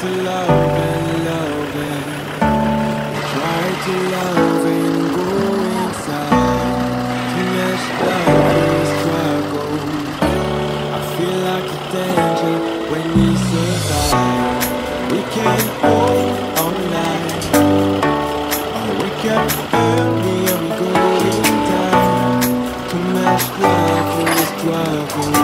to love and love and try to love and go inside. Too much love and struggle. I feel like a danger when we survive. We can't hold on night. I wake up early and we going down. Too much love and struggle.